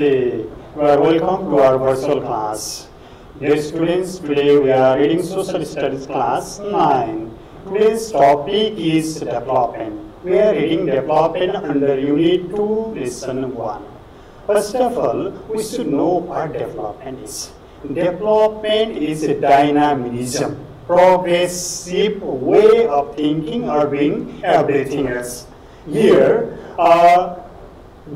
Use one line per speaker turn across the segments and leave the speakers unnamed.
Namaste. Welcome to our virtual class. Dear students, today we are reading Social Studies class 9. Today's topic is development. We are reading development under Unit 2, Lesson 1. First of all, we should know what development is. Development is a dynamism, progressive way of thinking or being everything else. Here, uh,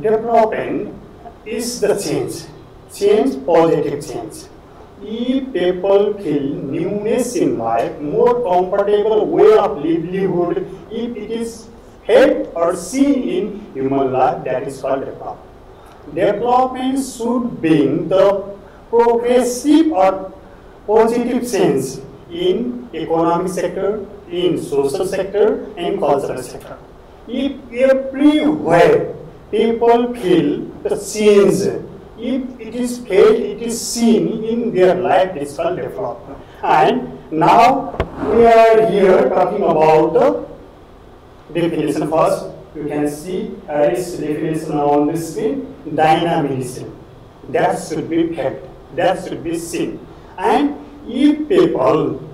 development is the change, change, positive change. If people feel newness in life, more comfortable way of livelihood, if it is heard or seen in human life, that is called development. Development should bring the progressive or positive change in economic sector, in social sector, and cultural sector. If everywhere people feel the change, if it is felt, it is seen in their life, called development. And now we are here talking about the definition first. You can see its definition on the screen, dynamism. That should be felt, that should be seen. And if people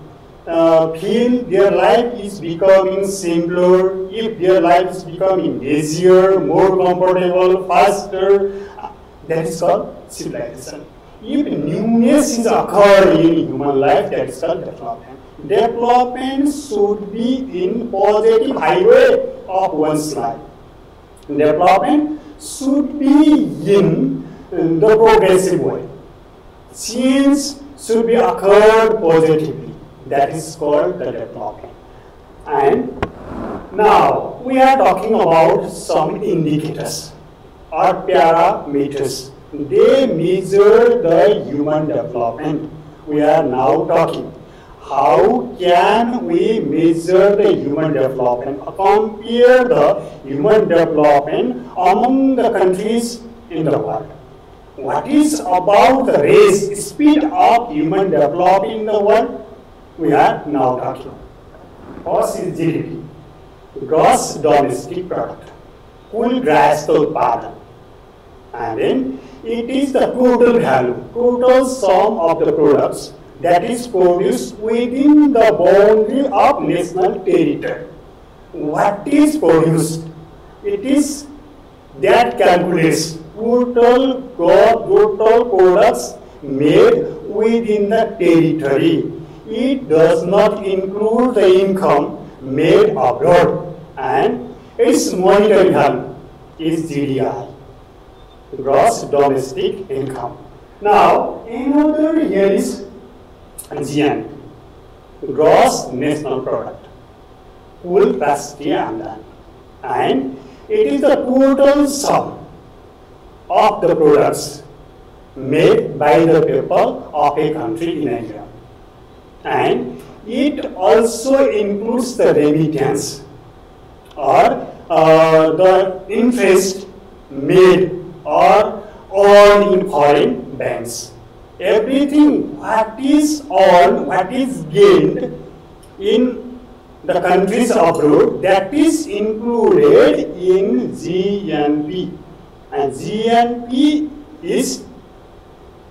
uh, feel their life is becoming simpler, if their life is becoming easier, more comfortable, faster, uh, that is called civilization. If newness is occurring in human life, that is called development. Development should be in positive highway of one's life. Development should be in the progressive way. Change should be occurred positively. That is called the development. And now we are talking about some indicators or parameters. They measure the human development. We are now talking. How can we measure the human development? Compare the human development among the countries in the world. What is about the race, speed of human development in the world? We are now talking. First is GDP, gross domestic product, कुल गृहस्थ उत्पादन and then it is the total value, total sum of the products that is produced within the boundary of national territory. What is produced? It is that calculates total total products made within the territory. It does not include the income made abroad and its monetary value is GDI, gross domestic income. Now, another here is GNP, gross national product, full capacity and then, and it is the total sum of the products made by the people of a country in a year. And it also includes the remittance or uh, the interest made or earned in foreign banks. Everything what is earned, what is gained in the countries abroad, that is included in GNP. And GNP is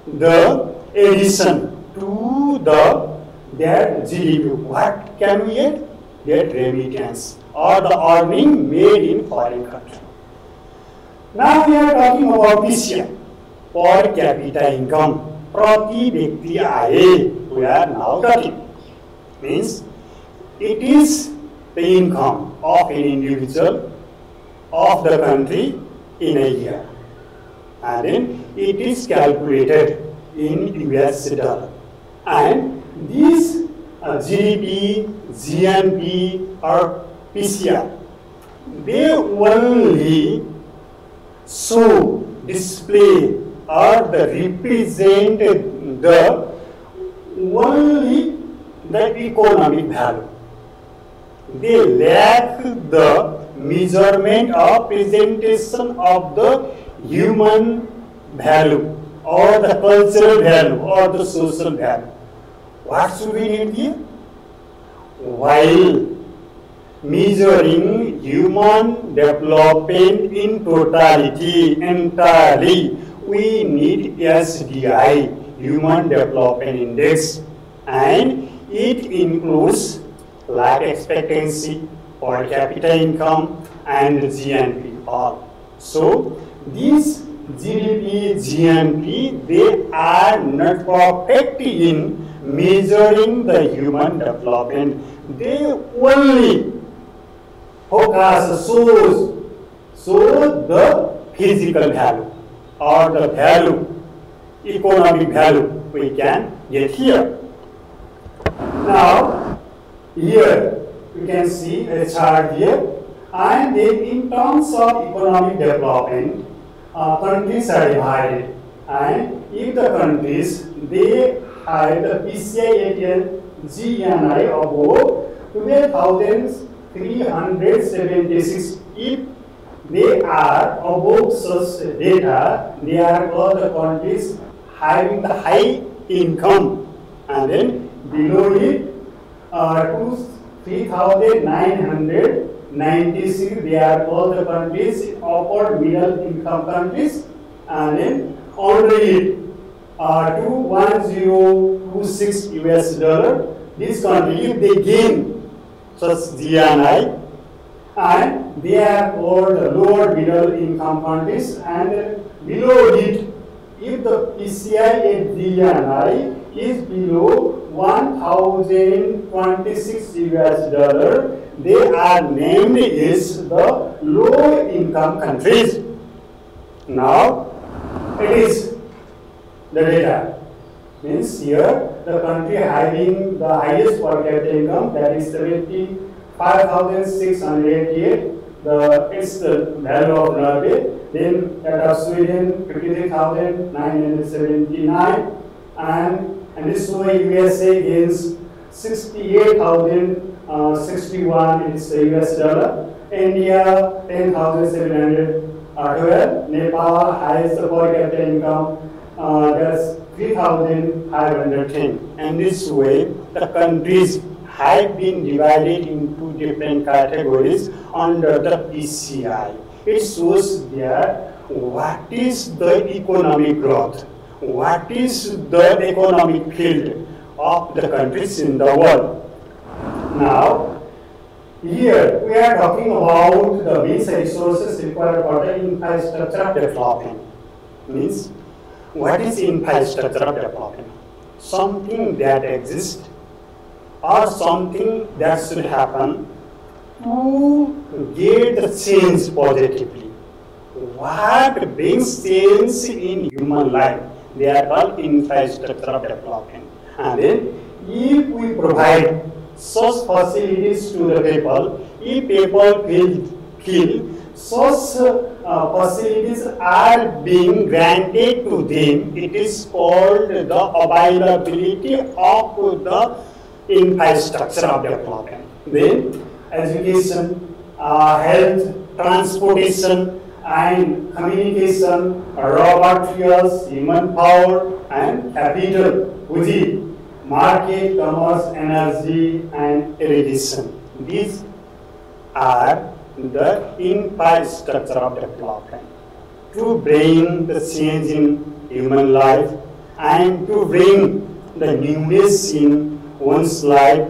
the addition to the their GDP. What can we get? That remittance or the earning made in foreign country. Now we are talking about PCI, per capita income, प्रति व्यक्ति आय. We are now talking. Means it is the income of an individual of the country in a year. And then it is calculated in US dollar. And these uh, GDP, GNP or PCI, they only show, display, or the represent the only the economic value. They lack the measurement or presentation of the human value or the cultural value or the social value. What should we need here? While measuring human development in totality, entirely, we need SDI, Human Development Index, and it includes life expectancy, per capita income, and GNP all. So these GDP, GNP, they are not perfect in measuring the human development. They only focus shows show the physical value or the value, economic value we can get here. Now, here you can see a chart here and then in terms of economic development, uh, countries are divided and if the countries they have the PCI ATL GNI above 12,376 if they are above such data, they are called the countries having the high income. And then below it uh, to 3,996 they are called the countries upper middle income countries. And then under it uh, 21026 US dollar this country if they gain such GNI and they are all the lower middle income countries. And below it if the PCI and GNI is below 1026 US dollar they are named as the low income countries. Now it is the data. Means here the country having the highest per capita income that is 75,688 the it's the value of Norway then that of Sweden 53,979 and and this way USA gains 68,061 uh, it's US dollar. India 10,712 Nepal has the per capita income uh, that's 3,510 and this way the countries have been divided into different categories under the PCI. It shows there what is the economic growth, what is the economic field of the countries in the world. Now, here we are talking about the means resources required for the infrastructure development. Means, what is infrastructure development? Something that exists or something that should happen to get change positively. What brings change in human life? They are called infrastructure development. And then if we provide such facilities to the people, if people feel, feel such uh, facilities are being granted to them, it is called the availability of the infrastructure of development. Then education, uh, health, transportation, and communication, raw materials, human power, and capital, which is market, commerce, energy, and irrigation. These are the infrastructure of development to bring the change in human life and to bring the newness in one's life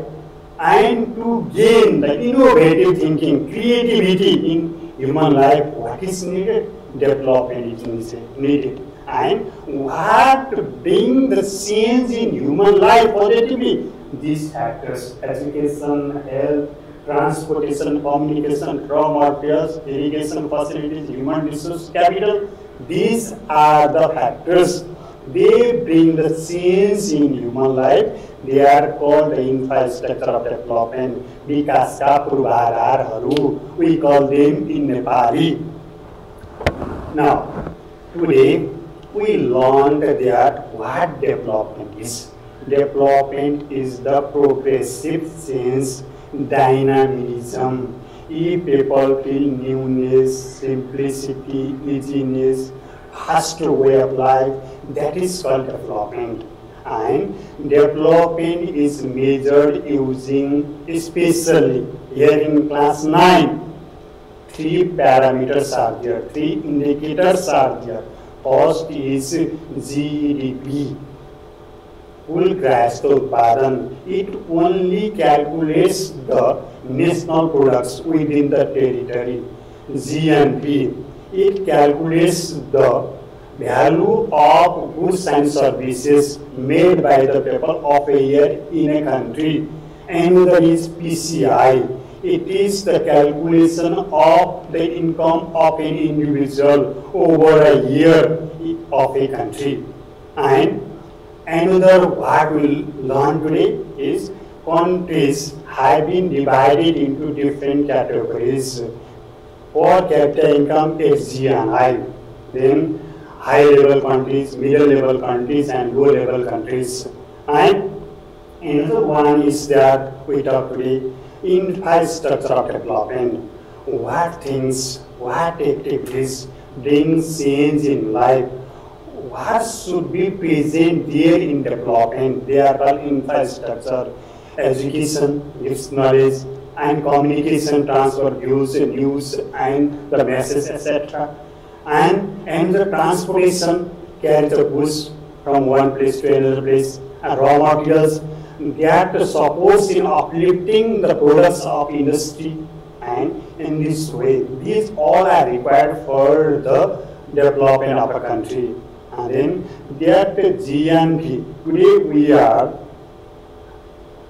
and to gain the innovative thinking, creativity in human life, what is needed? Development is needed. And what to bring the change in human life positively? These factors, education, health, transportation, communication, raw materials, irrigation facilities, human resource, capital. These are the factors. They bring the change in human life. They are called the infrastructure of development. Vikaska Purvadharharu. We call them in Nepali. Now, today we learned that what development is. Development is the progressive change dynamism. If people feel newness simplicity easiness faster way of life that is called development. And development is measured using especially here in class 9 three parameters are there three indicators are there. First is GDP full grasp the. It only calculates the national products within the territory, GNP. It calculates the value of goods and services made by the people of a year in a country. And is PCI. It is the calculation of the income of an individual over a year of a country. And another what we learn today is countries have been divided into different categories. Per capita income SGNI, then high level countries, middle level countries, and low level countries. And another one is that we talk today infrastructure of development. What things, what activities bring change in life? What should be present there in development? Called infrastructure, education, gives knowledge, and communication transfer views, news, and the message, etc. And, and the transportation carry the goods from one place to another place, and raw materials that supports in uplifting the products of industry and in this way these all are required for the development of a country then that GNP today we are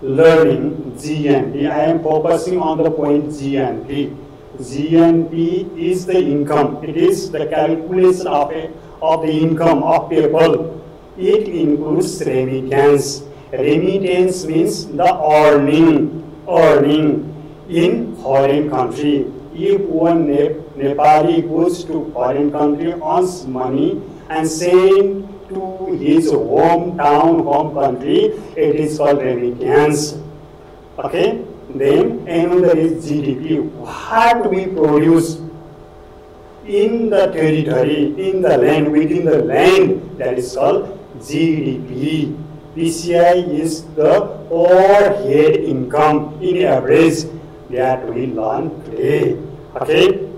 learning GNP I am focusing on the point GNP GNP is the income it is the calculation of, a, of the income of people it includes remittance Remittance means the earning, earning in foreign country. If one Nepali goes to foreign country, earns money and send to his hometown, home country, it is called remittance. Okay? Then another is GDP. What we produce in the territory, in the land, within the land, that is called GDP. PCI is the overhead income in average that we learn today. Okay?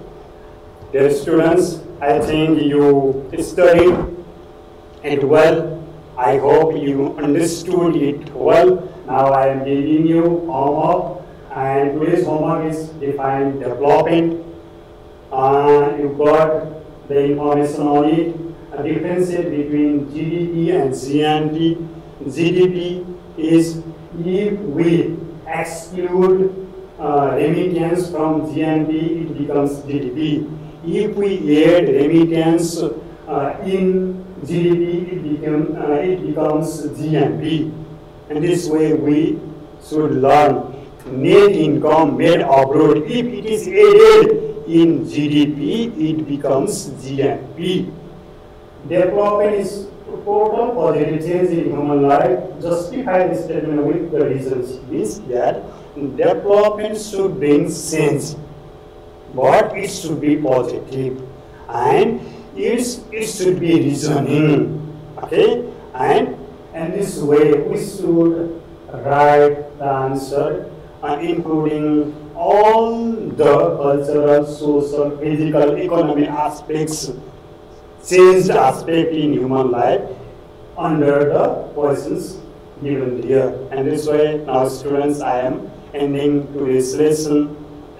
Dear students, I think you studied it well. I hope you understood it well. Now I am giving you homework and today's homework is define developing. Uh, you got the information on it. A difference between GDP and GNP GDP is if we exclude uh, remittance from GNP, it becomes GDP. If we add remittance uh, in GDP, it, become, uh, it becomes GNP. And this way we should learn net income made abroad. If it is added in GDP, it becomes GNP. Development is total positive change in human life, justify this statement with the reasons is that development should bring sense, but it should be positive and it's, it should be reasoning. Okay? And in this way, we should write the answer, uh, including all the cultural, social, physical, economic aspects changed aspect in human life under the questions given here. And this way, now students, I am ending today's lesson.